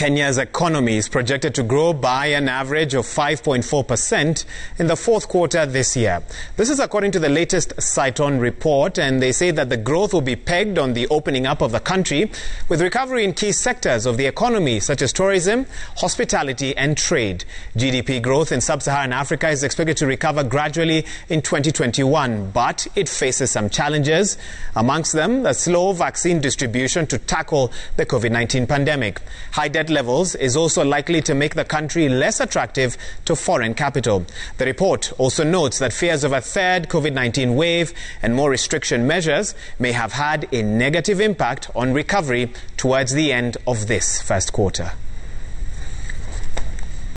Kenya's economy is projected to grow by an average of 5.4% in the fourth quarter this year. This is according to the latest Cytonn report, and they say that the growth will be pegged on the opening up of the country, with recovery in key sectors of the economy such as tourism, hospitality, and trade. GDP growth in sub-Saharan Africa is expected to recover gradually in 2021, but it faces some challenges, amongst them the slow vaccine distribution to tackle the COVID-19 pandemic. High debt levels is also likely to make the country less attractive to foreign capital. The report also notes that fears of a third COVID-19 wave and more restriction measures may have had a negative impact on recovery towards the end of this first quarter.